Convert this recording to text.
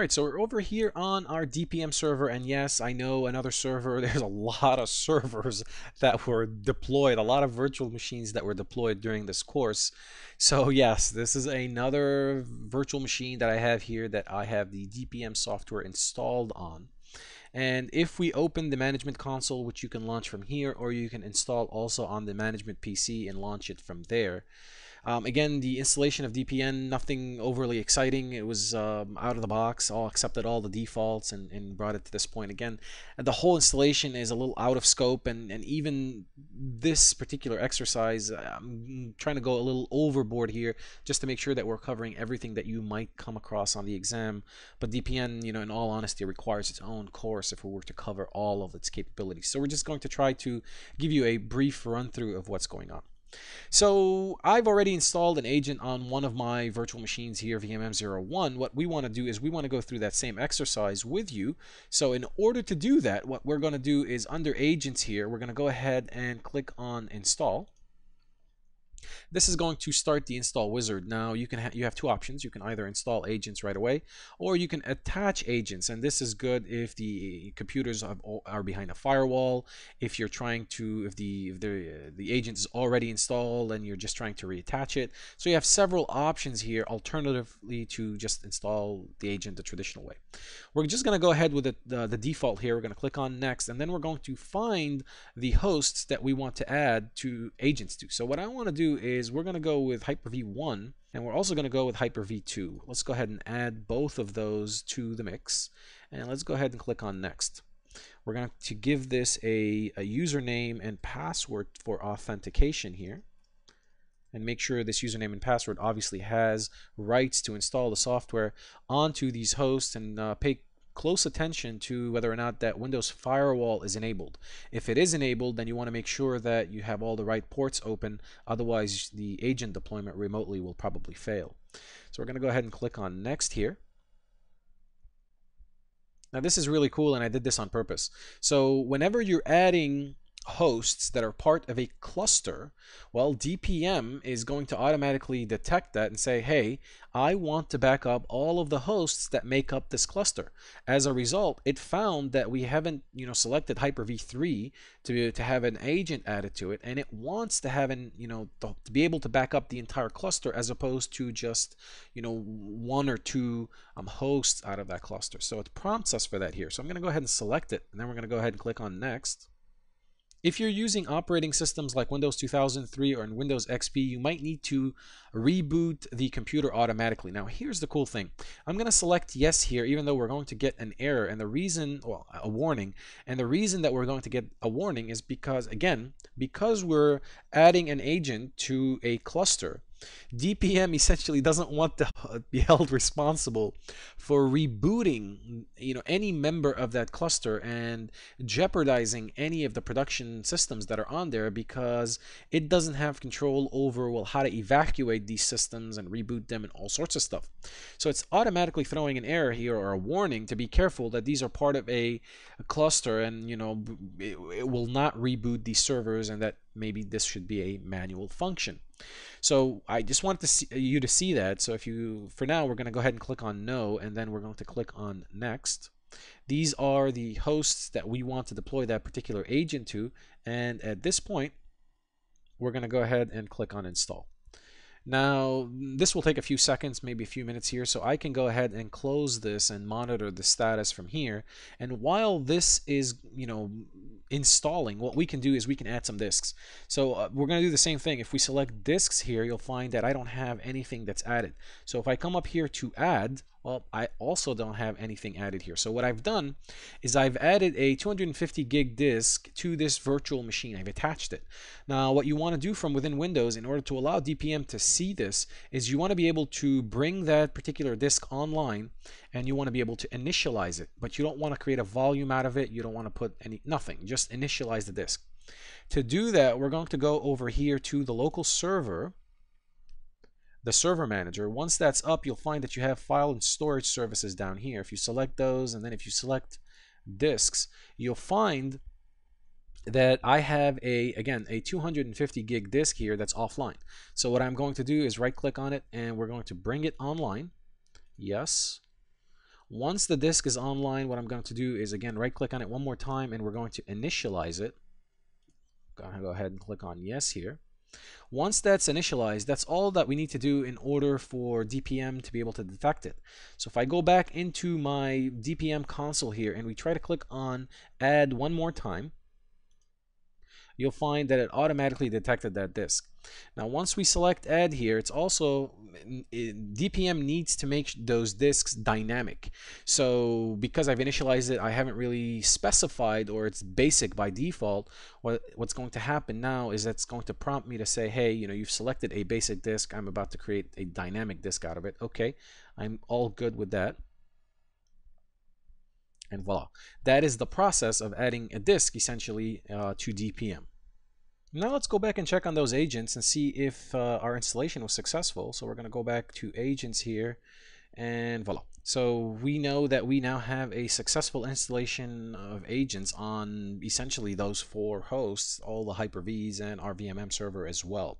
right, so we're over here on our DPM server, and yes, I know another server, there's a lot of servers that were deployed, a lot of virtual machines that were deployed during this course. So yes, this is another virtual machine that I have here that I have the DPM software installed on. And if we open the management console, which you can launch from here, or you can install also on the management PC and launch it from there, um, again, the installation of DPM, nothing overly exciting. It was um, out of the box, all accepted all the defaults and, and brought it to this point. Again, the whole installation is a little out of scope, and, and even this particular exercise, I'm trying to go a little overboard here just to make sure that we're covering everything that you might come across on the exam. But DPM, you know, in all honesty, requires its own course if we were to cover all of its capabilities. So we're just going to try to give you a brief run through of what's going on. So I've already installed an agent on one of my virtual machines here, VMM01. What we want to do is we want to go through that same exercise with you. So in order to do that, what we're going to do is under agents here, we're going to go ahead and click on install. This is going to start the install wizard. Now you can ha you have two options. You can either install agents right away or you can attach agents and this is good if the computers are behind a firewall, if you're trying to if the if the uh, the agent is already installed and you're just trying to reattach it. So you have several options here alternatively to just install the agent the traditional way. We're just going to go ahead with the, the, the default here. We're going to click on next and then we're going to find the hosts that we want to add to agents to. So what I want to do is we're going to go with Hyper-V 1 and we're also going to go with Hyper-V 2. Let's go ahead and add both of those to the mix and let's go ahead and click on next. We're going to give this a, a username and password for authentication here and make sure this username and password obviously has rights to install the software onto these hosts and uh, pay close attention to whether or not that Windows Firewall is enabled. If it is enabled, then you want to make sure that you have all the right ports open. Otherwise, the agent deployment remotely will probably fail. So we're going to go ahead and click on Next here. Now this is really cool and I did this on purpose. So whenever you're adding hosts that are part of a cluster, well, DPM is going to automatically detect that and say, hey, I want to back up all of the hosts that make up this cluster. As a result, it found that we haven't, you know, selected Hyper-V 3 to, to have an agent added to it, and it wants to have an, you know, to, to be able to back up the entire cluster as opposed to just, you know, one or two um, hosts out of that cluster. So it prompts us for that here. So I'm going to go ahead and select it, and then we're going to go ahead and click on Next. If you're using operating systems like Windows 2003 or in Windows XP, you might need to reboot the computer automatically. Now, here's the cool thing. I'm going to select yes here, even though we're going to get an error. And the reason, well, a warning. And the reason that we're going to get a warning is because, again, because we're adding an agent to a cluster, DPM essentially doesn't want to be held responsible for rebooting you know any member of that cluster and jeopardizing any of the production systems that are on there because it doesn't have control over well how to evacuate these systems and reboot them and all sorts of stuff. So it's automatically throwing an error here or a warning to be careful that these are part of a, a cluster and you know it, it will not reboot these servers and that maybe this should be a manual function. So I just wanted to see, you to see that. So if you, for now, we're going to go ahead and click on no, and then we're going to click on next. These are the hosts that we want to deploy that particular agent to. And at this point, we're going to go ahead and click on install. Now, this will take a few seconds, maybe a few minutes here, so I can go ahead and close this and monitor the status from here. And while this is, you know, installing, what we can do is we can add some disks. So uh, we're going to do the same thing. If we select disks here, you'll find that I don't have anything that's added. So if I come up here to add, well, I also don't have anything added here. So what I've done is I've added a 250 gig disk to this virtual machine. I've attached it. Now, what you want to do from within Windows in order to allow DPM to see this is you want to be able to bring that particular disk online and you want to be able to initialize it. But you don't want to create a volume out of it. You don't want to put any nothing. Just initialize the disk. To do that, we're going to go over here to the local server the server manager. Once that's up, you'll find that you have file and storage services down here. If you select those and then if you select disks, you'll find that I have a again a 250 gig disk here that's offline. So what I'm going to do is right click on it and we're going to bring it online. Yes. Once the disk is online, what I'm going to do is again right click on it one more time and we're going to initialize it. Gonna go ahead and click on yes here. Once that's initialized, that's all that we need to do in order for DPM to be able to detect it. So if I go back into my DPM console here and we try to click on add one more time, you'll find that it automatically detected that disk. Now once we select add here, it's also DPM needs to make those disks dynamic. So because I've initialized it, I haven't really specified or it's basic by default. What, what's going to happen now is that's going to prompt me to say, hey, you know, you've selected a basic disk. I'm about to create a dynamic disk out of it. Okay, I'm all good with that and voila. That is the process of adding a disk essentially uh, to DPM. Now let's go back and check on those agents and see if uh, our installation was successful. So we're going to go back to agents here and voila. So we know that we now have a successful installation of agents on essentially those four hosts, all the Hyper-Vs and our VMM server as well.